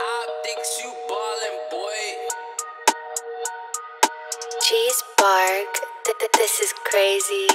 optics, you ballin', boy. Cheese bark, th- th- this is crazy.